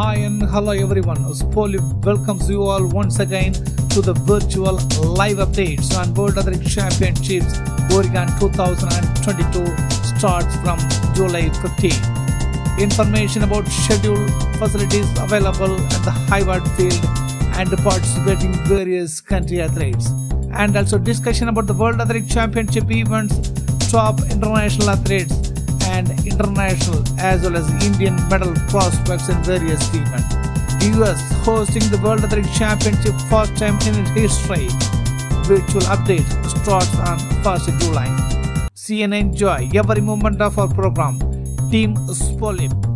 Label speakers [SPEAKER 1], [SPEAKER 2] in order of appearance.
[SPEAKER 1] Hi and hello everyone. Spolib welcomes you all once again to the virtual live updates on World Athletics Championships Oregon 2022 starts from July 15. Information about schedule, facilities available at the Hayward Field and participating various country athletes. And also discussion about the World Athletics Championship events, top international athletes and international as well as Indian medal prospects in various events. US hosting the World Athletics Championship first time in its history. Virtual update starts on 1st July. See and enjoy every moment of our program. Team Spolib.